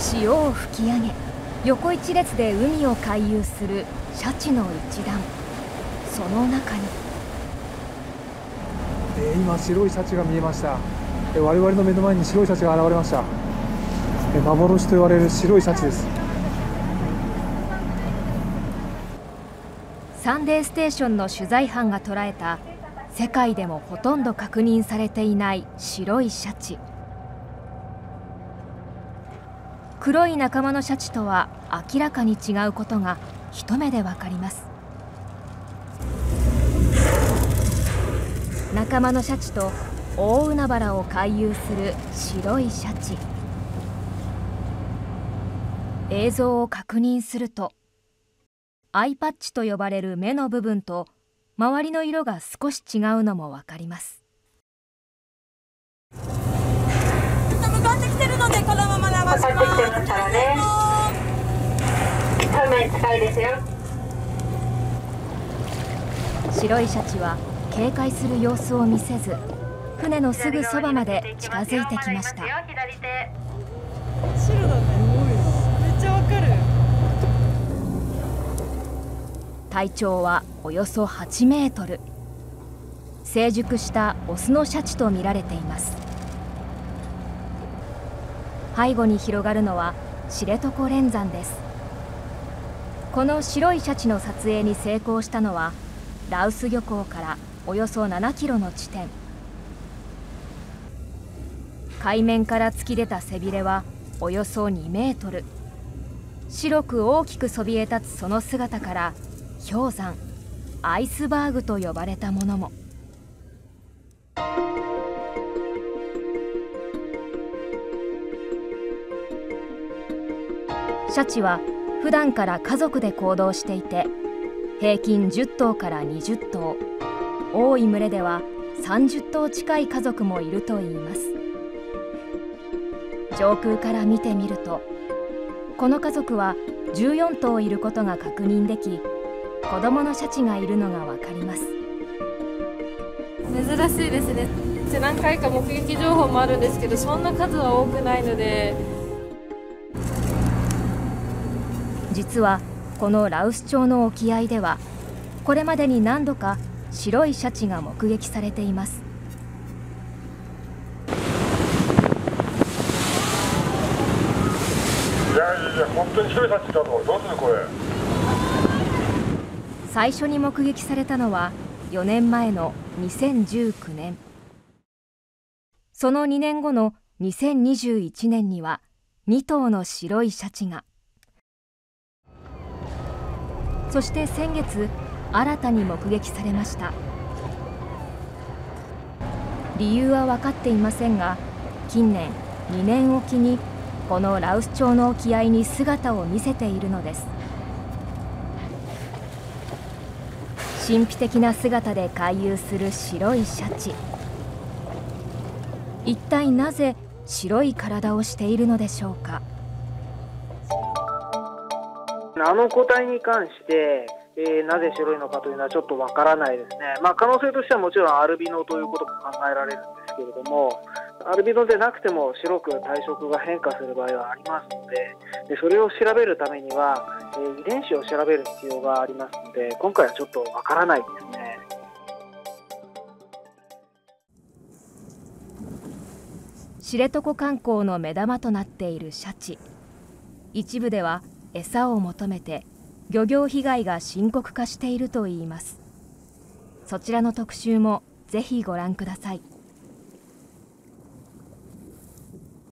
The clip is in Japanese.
潮を吹き上げ横一列で海を回遊するシャチの一団。その中に今白いシャチが見えました。我々の目の前に白いシャチが現れました。幻と言われる白いシャチです。サンデーステーションの取材班が捉えた世界でもほとんど確認されていない白いシャチ黒い仲間のシャチとは明らかに違うことが一目でわかります。仲間のシャチと大海原を回遊する白いシャチ。映像を確認するとアイパッチと呼ばれる目の部分と周りの色が少し違うのも分かります。向かってきてるのでこのまま流します向かってきてますからね。近いですよ。白いシャチは警戒する様子を見せず船のすぐそばまで近づいてきました。白だね。めっちゃわかる。体長はおよそ8メートル。成熟したオスのシャチとみられています背後に広がるのは知床連山です。この白いシャチの撮影に成功したのは羅臼漁港からおよそ7キロの地点。海面から突き出た背びれはおよそ2メートル。白く大きくそびえ立つその姿から氷山アイスバーグと呼ばれたものも。シャチは普段から家族で行動していて平均10頭から20頭。多い群れでは30頭近い家族もいるといいます。上空から見てみるとこの家族は14頭いることが確認でき子供のシャチがいるのが分かります。珍しいですね。何回か目撃情報もあるんですけどそんな数は多くないので実はこの羅臼町の沖合ではこれまでに何度か白いシャチが目撃されています。最初に目撃されたのは4年前の2019年。その2年後の2021年には2頭の白いシャチがそして先月新たに目撃されました。理由は分かっていませんが近年2年おきにこの羅臼町の沖合に姿を見せているのです。神秘的な姿で回遊する白いシャチ。一体なぜ白い体をしているのでしょうか。あの個体に関してえー、なぜ白いのかというのはちょっとわからないですね、まあ、可能性としてはもちろんアルビノということも考えられるんですけれども、アルビノでなくても白く体色が変化する場合はありますので、でそれを調べるためには、えー、遺伝子を調べる必要がありますので、今回はちょっとわからないですね。知床観光の目玉となっているシャチ一部では餌を求めて漁業被害が深刻化しているといいます。そちらの特集もぜひご覧ください。